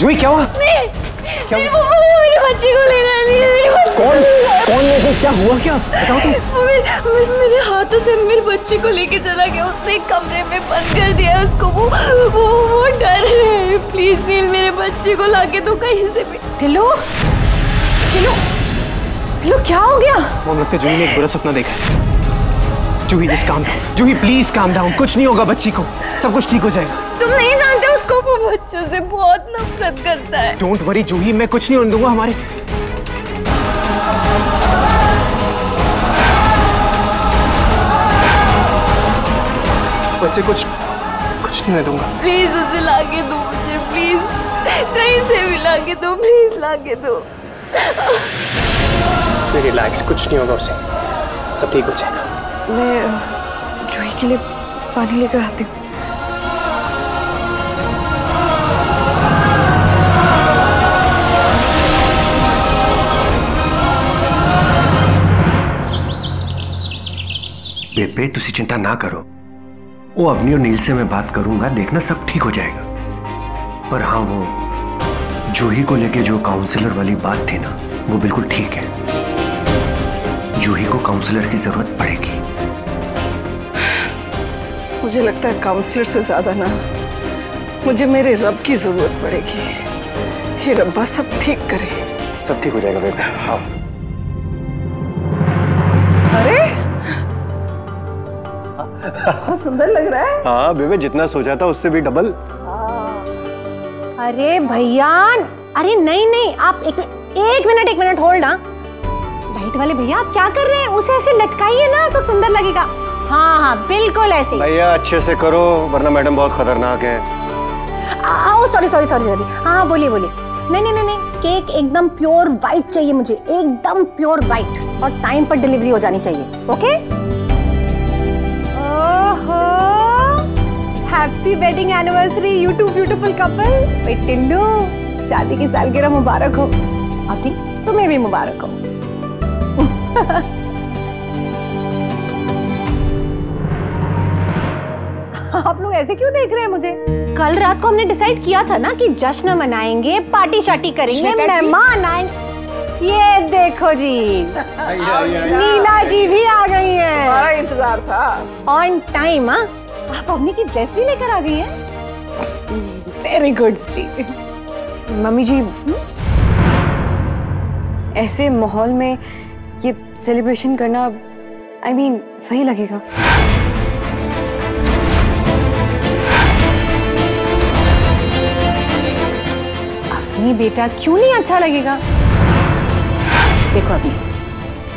जूही क्या हुआ? नहीं मेरे पापा ने मेरे बच्चे को ले लिए मेरे बच्चे कौन कौन ले गया क्या हुआ क्या? बताओ तुम वो मेरे, मेरे, हाथों से मेरे बच्चे को लेके चला गया। उसने एक कमरे में बंद कर दिया उसको। वो वो वो डर हैं। प्लीज़ नील मेरे बच्चे को लाके दो कहीं से भी टिल्लू टिल्लू टिल्लू क्या हो गया? वो लगता है जूही ने एक बुरा सपना देखा है। जूही जस्ट काम जूही प्लीज़ काम डाउन कुछ नहीं होगा बच्ची को। सब कुछ ठीक हो जाएगा। तुम नहीं जानते उसको वो बच्चों से बहुत नफरत करता है। डोंट वरी जूही मैं कुछ नहीं होने दूँगा हमारे। बच्चे कुछ कुछ नहीं दूँगा। प्लीज़ उसे लाके दो मुझे प्लीज़ कहीं से भी लाके दो प्लीज़ लाके दो। रिलैक्स कुछ नहीं होगा उसे। सब ठीक हो जाएगा। मैं जूही के लिए पानी लेकर आती हूँ। चिंता ना करो। वो अवनी और नील से मैं बात करूँगा देखना सब ठीक हो जाएगा। पर हाँ वो जूही को लेके जो काउंसलर वाली बात थी ना वो बिल्कुल ठीक है। जूही को काउंसलर की ज़रूरत पड़ेगी। मुझे लगता है काउंसलर से ज़्यादा ना मुझे मेरे रब की ज़रूरत पड़ेगी। हे रब्बा सब ठीक करे। सब ठीक हो जाएगा बेबे हाँ। बहुत सुंदर लग रहा है। हाँ बेबे जितना सोचा था उससे भी डबल अरे भैया अरे नहीं नहीं आप एक एक मिनट एक मिनट होल्ड ना लाइट वाले भैया आप क्या कर रहे हैं? उसे ऐसे लटकाइए ना तो सुंदर लगेगा। हाँ हाँ बिल्कुल ऐसे। भैया अच्छे से करो वरना मैडम बहुत खतरनाक है। आ, ओ सॉरी सॉरी सॉरी सॉरी हाँ हाँ बोलिए बोलिए। नहीं नहीं नहीं नहीं केक एकदम प्योर वाइट चाहिए मुझे एकदम प्योर वाइट और टाइम पर डिलीवरी हो जानी चाहिए okay happy wedding anniversary you two beautiful couple Tillu शादी की सालगिरह मुबारक हो अभी तुम्हें भी मुबारक हो आप लोग ऐसे क्यों देख रहे हैं मुझे कल रात को हमने डिसाइड किया था ना कि जश्न मनाएँगे पार्टी शार्टी करेंगे मेहमान आएँगे ये देखो जी। नीला जी भी आ गई है। हमारा इंतज़ार था। ऑन टाइम हाँ? आप अपनी की ड्रेस भी लेकर आ गई हैं? Very good ji mummy ji ऐसे माहौल में ये सेलिब्रेशन करना आई I मीन mean, सही लगेगा। अपनी बेटा क्यों नहीं अच्छा लगेगा? देखो अभी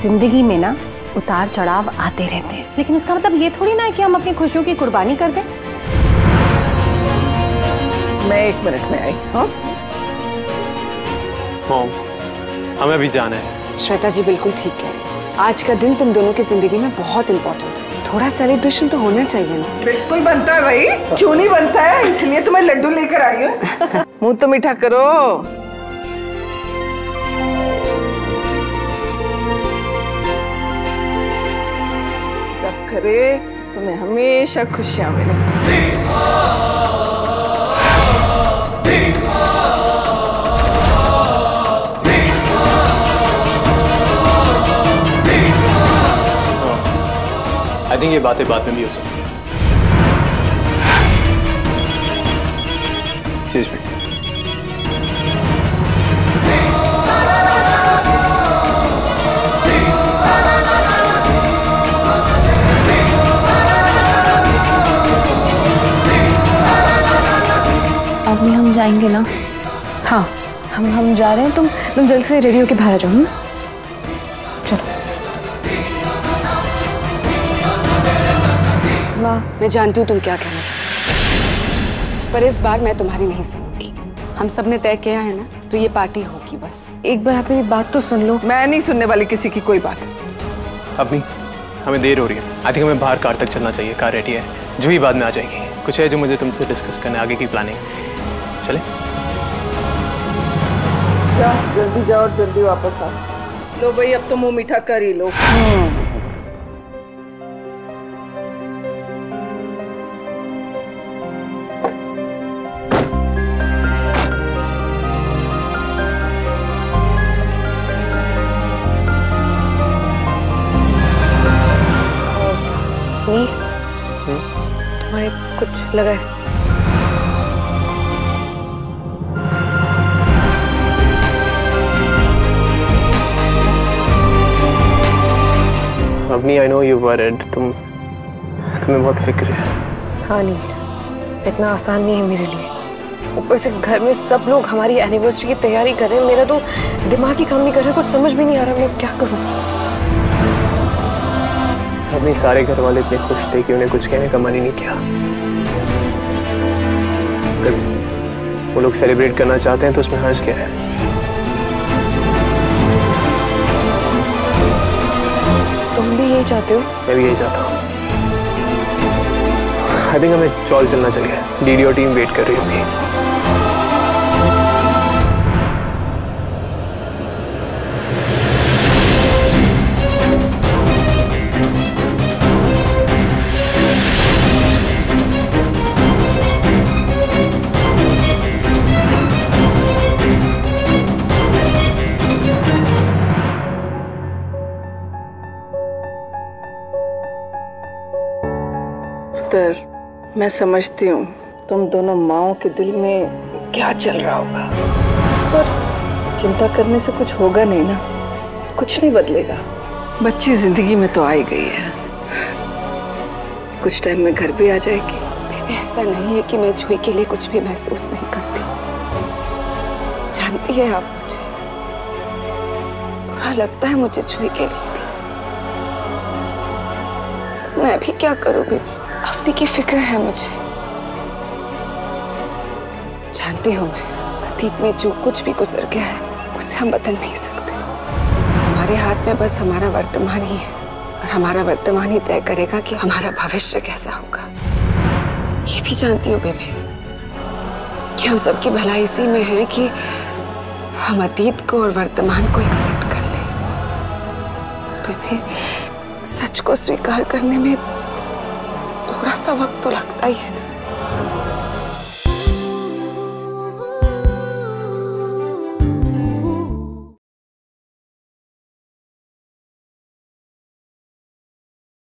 ज़िंदगी में ना उतार चढ़ाव आते रहते हैं। लेकिन इसका मतलब ये थोड़ी ना है कि हम अपनी खुशियों की कुर्बानी कर दें। मैं एक मिनट में आई। हाँ? मॉम हमें अभी जाना है। श्वेता जी बिल्कुल ठीक कह रही है। आज का दिन तुम दोनों की ज़िंदगी में बहुत इंपॉर्टेंट है। थोड़ा सेलिब्रेशन तो होना चाहिए ना। बिल्कुल बनता है भाई। क्यों नहीं बनता है? इसलिए तो मैं लड्डू लेकर आई हूँ। मुँह तो मीठा करो। करे, तुम्हें हमेशा खुशियाँ मिले। आई थिंक ये बातें बाद में भी हो सकती हैं। जाएँगे ना? हाँ हम हम जा रहे हैं। तुम तुम जल्द से रेडी होके बाहर आ जाओ हम्म? चलो। माँ मैं जानती हूँ तुम क्या कहना चाहती पर इस बार मैं तुम्हारी नहीं सुनूँगी। हम सबने तय किया है ना? तो ये पार्टी होगी बस। एक बार आप मेरी बात तो सुन लो। मैं नहीं सुनने वाली किसी की कोई बात। अभी हमें देर हो रही है। आई थिंक हमें बाहर कार तक चलना चाहिए। कार रेडी है। जो ही बाद में आ जाएगी। कुछ है जो मुझे तुमसे डिस्कस करना है? आगे की प्लानिंग चले। जा, जल्दी जाओ और जल्दी वापस आओ। लो भाई अब तो मुँह मीठा कर ही लो। हम्म। तुम्हारे कुछ लगा है? Avni I know you worried तुम तुम्हें बहुत फ़िक्र है। हाँ नहीं इतना आसान नहीं है मेरे लिए। ऊपर से घर में सब लोग हमारी एनिवर्सरी की तैयारी कर रहे हैं। मेरा तो दिमाग ही काम नहीं कर रहा कुछ समझ भी नहीं आ रहा मैं क्या करूँ। अपने सारे घर वाले इतने खुश थे कि उन्हें कुछ कहने का मन ही नहीं किया। वो लोग सेलिब्रेट करना चाहते हैं तो उसमें हर्ज क्या है? तुम भी यही चाहते हो? मैं भी यही चाहता हूँ। आई थिंक हमें चौल चलना चाहिए। डीडीओ टीम वेट कर रही होगी। तर मैं समझती हूँ तुम दोनों माओ के दिल में क्या चल रहा होगा। पर चिंता करने से कुछ होगा नहीं ना? कुछ नहीं बदलेगा। बच्ची ज़िंदगी में तो आई गई है। कुछ टाइम में घर भी आ जाएगी। ऐसा नहीं है कि मैं जूही के लिए कुछ भी महसूस नहीं करती। जानती है आप मुझे। बुरा लगता है मुझे जूही के लिए भी। मैं भी क्या करूँ बेबी अवनी की फ़िक्र है मुझे। जानती हूँ मैं, अतीत में जो कुछ भी गुजर गया है, उसे हम बदल नहीं सकते। हमारे हाथ में बस हमारा वर्तमान ही है, और हमारा वर्तमान ही तय करेगा कि हमारा भविष्य कैसा होगा। ये भी जानती हूँ, बेबी, कि हम सबकी भलाई इसी में है कि हम अतीत को और वर्तमान को एक्सेप्ट कर लें। बेबी, सच को स्वीकार करने में थोड़ा सा वक्त तो लगता ही है ना